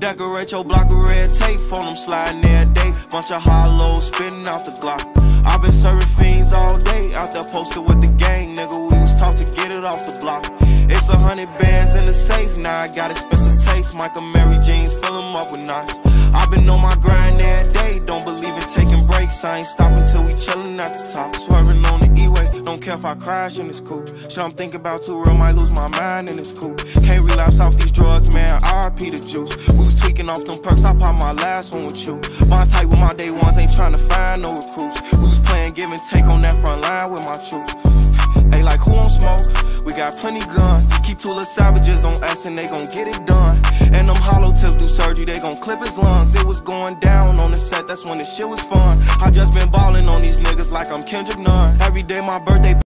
Decorate your block with red tape, phone them sliding every day. Bunch of hollows spitting out the Glock. i been serving fiends all day, out there posted with the gang, nigga. We was taught to get it off the block. It's a hundred bands in the safe, now I got expensive taste. Mike Amiri jeans, fill them up with knots. i been on my grind every day, don't believe in taking breaks. I ain't stopping till we chillin' at the top, swerving on the E-way. Don't care if I crash in this coupe. Shit I'm thinking about too real, might lose my mind in this off them perks, I pop my last one with you. Bond tight with my day ones, ain't trying to find no recruits. We was playing give and take on that front line with my troops. Hey, like who on smoke? We got plenty guns. Keep two little savages on us and they gon' get it done. And them hollow tips do surgery, they gon' clip his lungs. It was going down on the set, that's when the shit was fun. I just been ballin' on these niggas like I'm Kendrick Nunn. Every day my birthday.